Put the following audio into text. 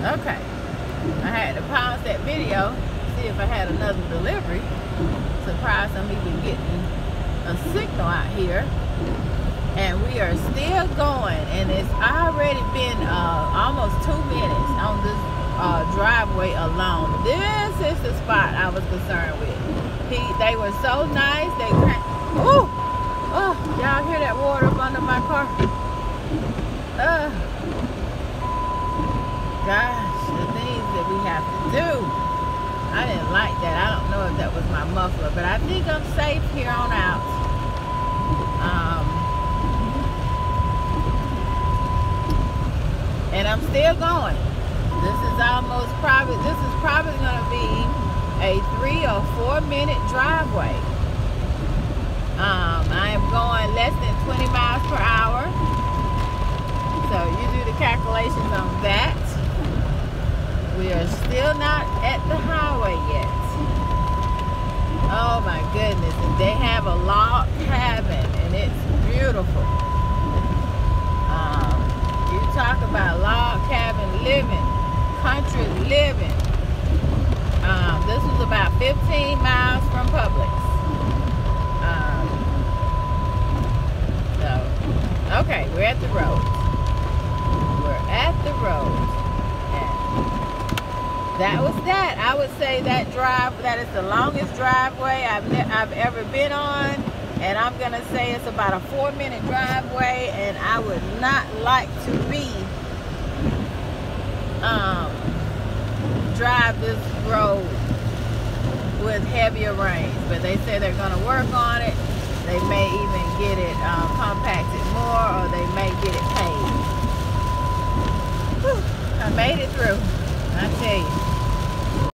Okay. I had to pause that video, see if I had another delivery. Surprised I'm even getting a signal out here. And we are still going. And it's already been uh, almost two minutes on this uh, driveway alone. This is the spot I was concerned with. He, they were so nice. They Ooh! Oh, y'all hear that water up under my car? Uh, gosh, the things that we have to do. I didn't like that. I don't know if that but I think I'm safe here on out. Um, and I'm still going. This is almost probably, this is probably going to be a three or four minute driveway. Um, I am going less than 20 miles per hour. So you do the calculations on that. We are still not at the highway yet. Goodness. And they have a log cabin and it's beautiful. Um, you talk about log cabin living, country living. Um, this was about 15 miles from Publix. Um, so, okay, we're at the road. We're at the road. That was that. I would say that drive, that is the longest driveway I've, I've ever been on. And I'm going to say it's about a four minute driveway. And I would not like to be, um, drive this road with heavier rains. But they say they're going to work on it. They may even get it um, compacted more or they may get it paved. Whew, I made it through.